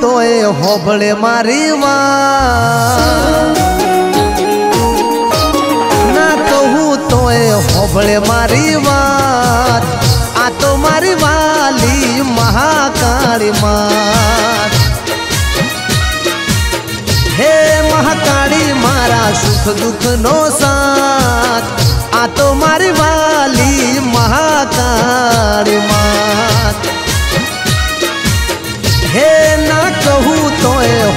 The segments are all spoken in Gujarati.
તોય હોભળે મારી વાત. ના કહું તોય હોભળે મારી વાત. આ તો મારી વાલી મહાકાળી માં હે મહાકાળી, મારા સુખ દુઃખ નો સાથ. આ તો મારી વાલી મહાકાળી માં હે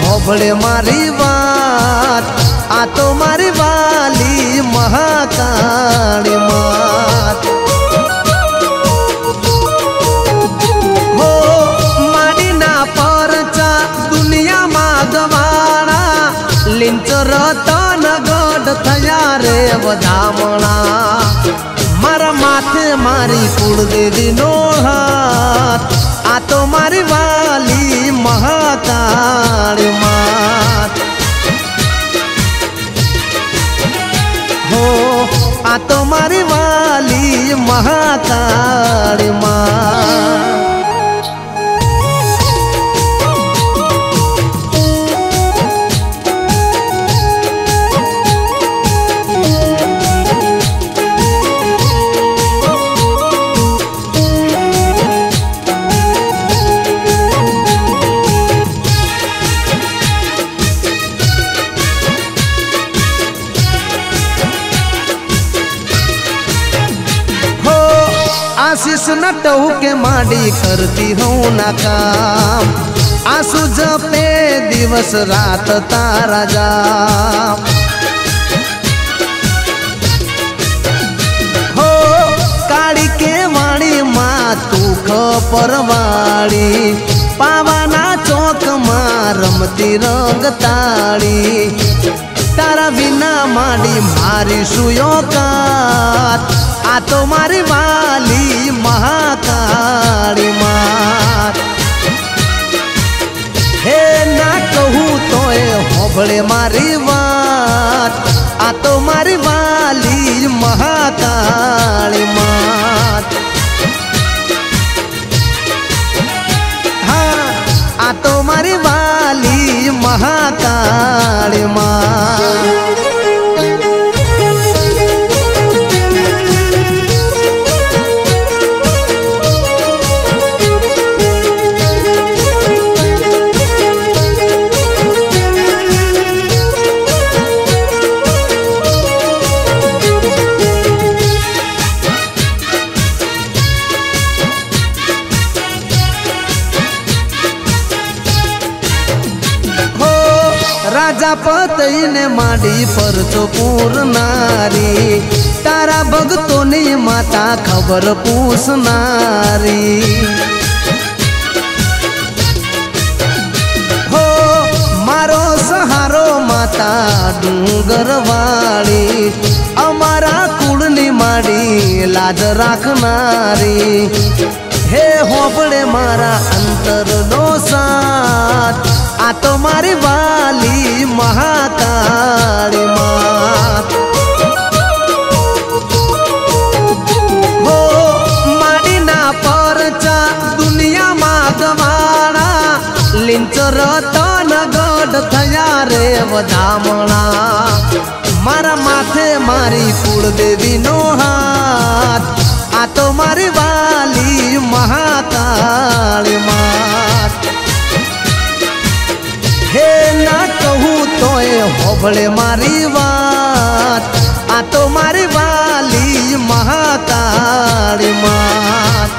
હોભળે મારી વાત. આ તો મારી વાલી મહાકાળી માત. હો માડીના પરચા દુનિયામાં ગવાણા. લિંચ રતન ગઢ થયા રે વધામણા. મારા માથે મારી કુળદેવી નો હાથ. આ તો આ તો મારી વાલી મહાકાળી आसन टवके माडी करती हूँ ना काम आसू जपे दिवस रात तारा जा हो काली के वाणी मा तू परवाणी पावाना चौक मा रमती रंग ताळी तारा बिना माडी मारी सुयो का આ તો મારી વાલી મહાકાળી માત હે ના કહું તોય હોભળે મારી વાત. આ તો મારી વાલી રાજા પતઈને માંડી ફરતો પૂરનારી તારા ભક્તોની માતા ખબર પૂછનારી. હો, મારો સહારો માતા ડુંગરવાળી. અમારા કુળની માડી લાજ રાખનારી. હે હોપડે મારા અંતરનો સાથ આ તો મારી વાલી મહાકાળી માત. હો માડીના પરચા દુનિયામાં ગવાણા. લિંચ રતન ગઢ થયા રે વધામણા. મારા માથે મારી કુળદેવી નો હાથ. આ તો મારી હોભળે મારી વાત, આ તો મારી વાલી મહાકાળી માત.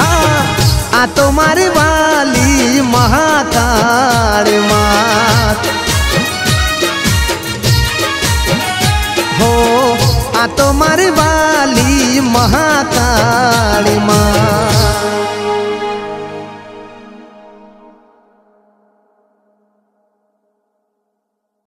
હા, આ તો મારી વાલી મહાકાળી માત. હો, આ તો મારી વાલી મહાકાળી માત.